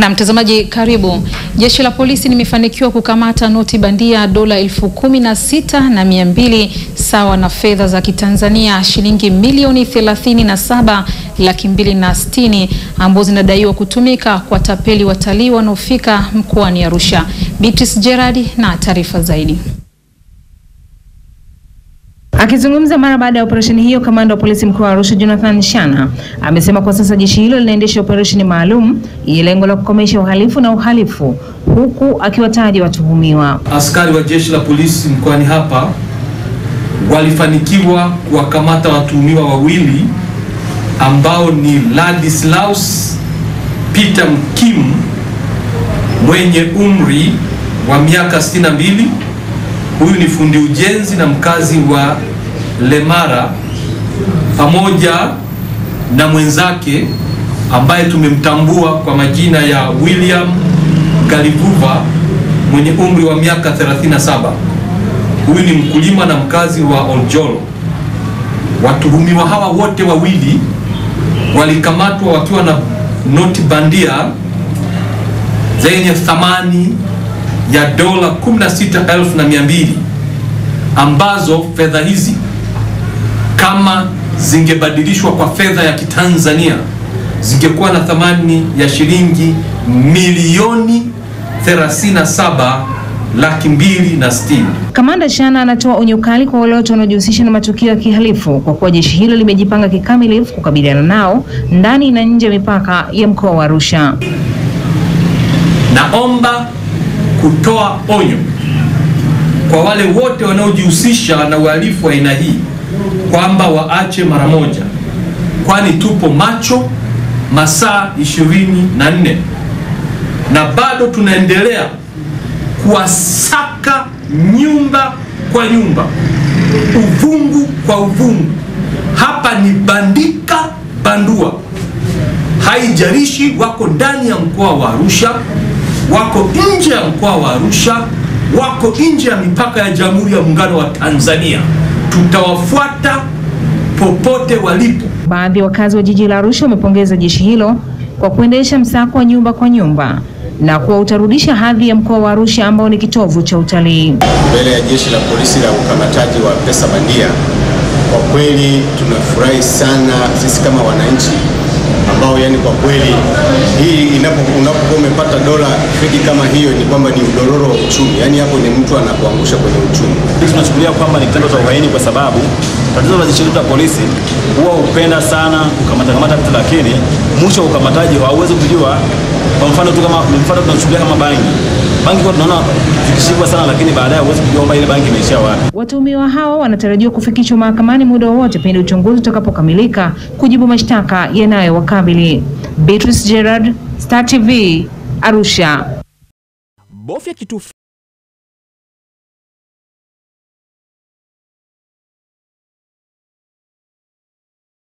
Na mtazamaji, karibu. Jeshi la polisi limefanikiwa kukamata noti bandia dola elfu kumi na sita na mia mbili sawa na fedha za Kitanzania shilingi milioni thelathini na saba laki mbili na sitini ambazo zinadaiwa kutumika kwa tapeli watalii wanaofika mkoani Arusha. Beatrice Gerard na taarifa zaidi. Akizungumza mara baada ya operesheni hiyo, kamanda wa polisi mkoa wa Arusha Jonathan Shana amesema kwa sasa jeshi hilo linaendesha operesheni maalum yenye lengo la kukomesha uhalifu na uhalifu, huku akiwataja watuhumiwa. Askari wa jeshi la polisi mkoani hapa walifanikiwa kuwakamata watuhumiwa wawili ambao ni Ladislaus Peter Mkim mwenye umri wa miaka 62. Huyu ni fundi ujenzi na mkazi wa Lemara pamoja na mwenzake ambaye tumemtambua kwa majina ya William Galivuva mwenye umri wa miaka 37. Huyu ni mkulima na mkazi wa oljolo Watuhumiwa hawa wote wawili walikamatwa wakiwa na noti bandia zenye thamani ya dola 16,200 ambazo fedha hizi kama zingebadilishwa kwa fedha ya Kitanzania zingekuwa na thamani ya shilingi milioni 37 laki mbili na sitini. Kamanda Shana anatoa onyo kali kwa wale wote wanaojihusisha na matukio ya kihalifu kwa kuwa jeshi hilo limejipanga kikamilifu kukabiliana nao ndani na nje ya mipaka ya mkoa wa Arusha. Naomba kutoa onyo kwa wale wote wanaojihusisha na uhalifu wa aina hii kwamba waache mara moja, kwani tupo macho masaa ishirini na nne na bado tunaendelea kuwasaka nyumba kwa nyumba, uvungu kwa uvungu. Hapa ni bandika bandua, haijalishi wako ndani ya mkoa wa Arusha, wako nje ya mkoa wa Arusha, wako nje ya mipaka ya Jamhuri ya Muungano wa Tanzania, tutawafuata popote walipo. Baadhi ya wakazi wa jiji la Arusha wamepongeza jeshi hilo kwa kuendesha msako wa nyumba kwa nyumba na kuwa utarudisha hadhi ya mkoa wa Arusha ambao ni kitovu cha utalii. Mbele ya jeshi la polisi la ukamataji wa pesa bandia, kwa kweli tunafurahi sana sisi kama wananchi ambao yani kwa kweli hii unapokuwa umepata dola fiki kama hiyo ni kwamba ni udororo wa uchumi, yani hapo ni mtu anakuangusha kwenye uchumi. Tunachukulia kwamba ni kitendo cha uhaini kwa sababu tatizo la jeshi letu la polisi huwa hupenda sana kukamata kamata vitu, lakini mwisho wa ukamataji hauwezi kujua. Kwa mfano tu kama mfano tunachukulia kama bangi bangi, kwa tunaona zikishikwa sana, lakini baadaye huwezi kujua kwamba ile bangi imeishia wapi. Watuhumiwa hao wanatarajiwa kufikishwa mahakamani muda wowote pindi uchunguzi utakapokamilika kujibu mashtaka yanayowakabili. Beatrice Gerard, Star TV, Arusha. Bofya kitufe